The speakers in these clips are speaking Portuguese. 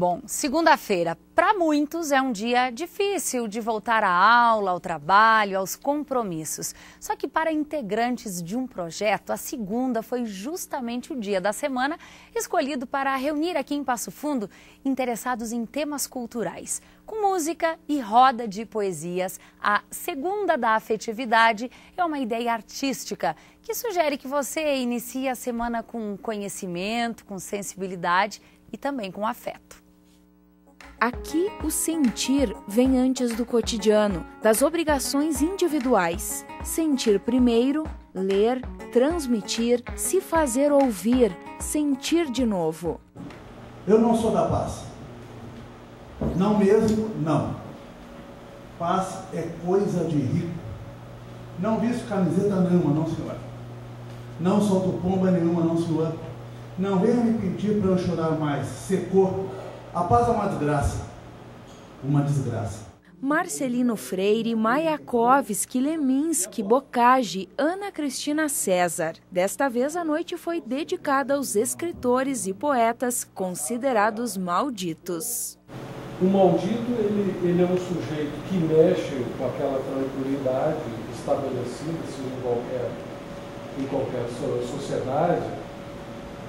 Bom, segunda-feira, para muitos, é um dia difícil de voltar à aula, ao trabalho, aos compromissos. Só que para integrantes de um projeto, a segunda foi justamente o dia da semana escolhido para reunir aqui em Passo Fundo interessados em temas culturais. Com música e roda de poesias, a Segunda da Afetividade é uma ideia artística que sugere que você inicie a semana com conhecimento, com sensibilidade e também com afeto. Aqui, o sentir vem antes do cotidiano, das obrigações individuais. Sentir primeiro, ler, transmitir, se fazer ouvir, sentir de novo. Eu não sou da paz. Não mesmo, não. Paz é coisa de rico. Não visto camiseta nenhuma, não, senhor. Não solto pomba nenhuma, não, senhor. Não venha me pedir para eu chorar mais. Secou. A paz é uma desgraça. Uma desgraça. Marcelino Freire, Mayakovsky, Leminski, Bocage, Ana Cristina César. Desta vez a noite foi dedicada aos escritores e poetas considerados malditos. O maldito ele, ele é um sujeito que mexe com aquela tranquilidade estabelecida em, qualquer, em qualquer sociedade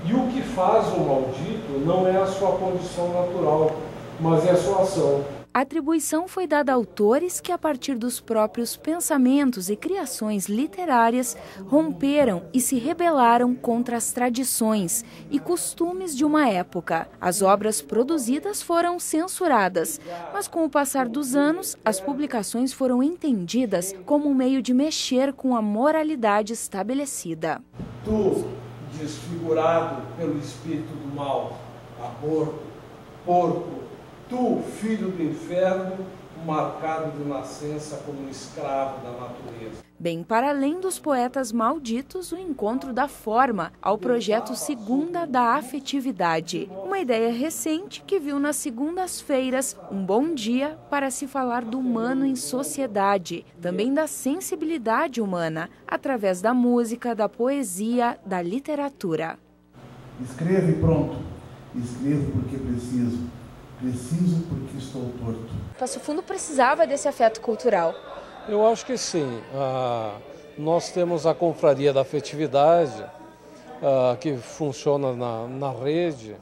e o que faz o maldito não é a sua condição natural, mas é a sua ação. A atribuição foi dada a autores que, a partir dos próprios pensamentos e criações literárias, romperam e se rebelaram contra as tradições e costumes de uma época. As obras produzidas foram censuradas, mas com o passar dos anos, as publicações foram entendidas como um meio de mexer com a moralidade estabelecida. Tu desfigurado pelo espírito do mal, aborto, porco, tu, filho do inferno, marcado de nascença como um escravo da natureza. Bem para além dos poetas malditos, o encontro da forma ao projeto Segunda da Afetividade. Uma ideia recente que viu nas segundas-feiras um bom dia para se falar do humano em sociedade, também da sensibilidade humana, através da música, da poesia, da literatura. Escreve pronto. Escrevo porque preciso. Preciso porque estou torto. Passo Fundo precisava desse afeto cultural. Eu acho que sim. Ah, nós temos a Confraria da Afetividade, ah, que funciona na, na rede,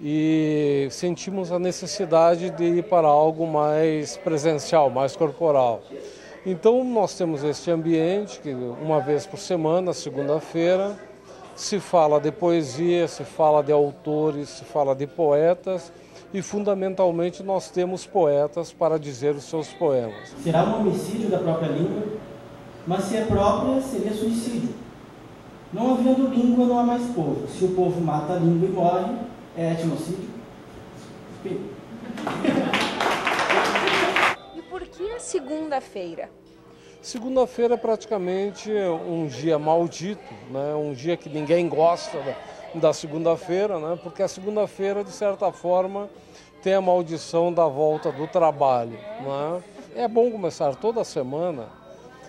e sentimos a necessidade de ir para algo mais presencial, mais corporal. Então, nós temos este ambiente que, uma vez por semana, segunda-feira, se fala de poesia, se fala de autores, se fala de poetas e fundamentalmente nós temos poetas para dizer os seus poemas. Será um homicídio da própria língua, mas se é própria, seria suicídio. Não havendo língua, não há mais povo. Se o povo mata a língua e morre, é etnocídio. E por que a segunda-feira? Segunda-feira é praticamente um dia maldito, né? um dia que ninguém gosta da segunda-feira, né? porque a segunda-feira, de certa forma, tem a maldição da volta do trabalho. Né? É bom começar toda semana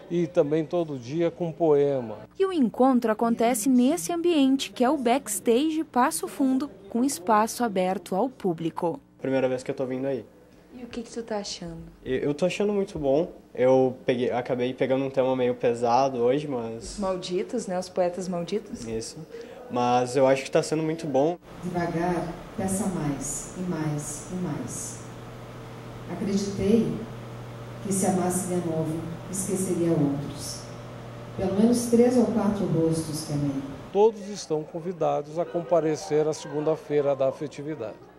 e também todo dia com poema. E o encontro acontece nesse ambiente que é o backstage Passo Fundo, com espaço aberto ao público. Primeira vez que eu tô vindo aí. E o que, que tu tá achando? Eu tô achando muito bom. Eu peguei, acabei pegando um tema meio pesado hoje, mas. Os malditos, né? Os poetas malditos? Isso. Mas eu acho que está sendo muito bom. Devagar, peça mais, e mais, e mais. Acreditei que se amasse de novo, esqueceria outros. Pelo menos três ou quatro rostos amei. Todos estão convidados a comparecer à segunda-feira da afetividade.